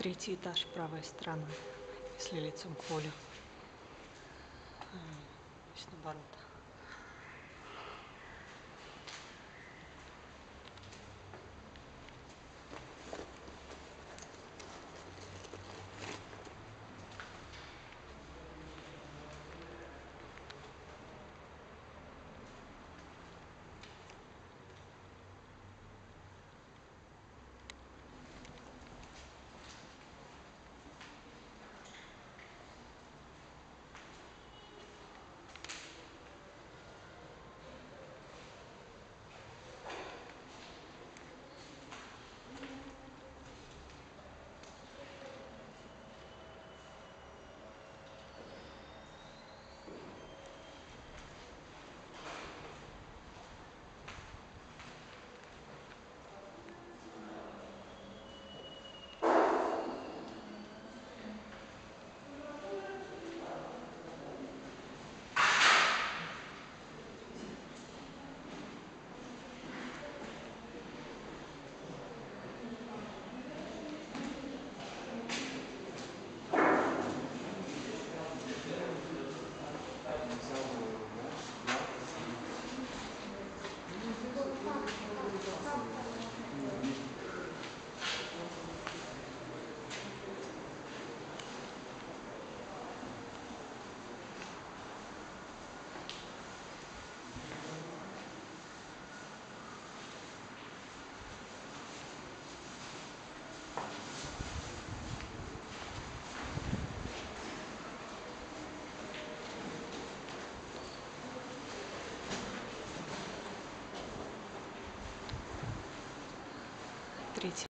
третий этаж правая сторона если лицом к полю. То наоборот третий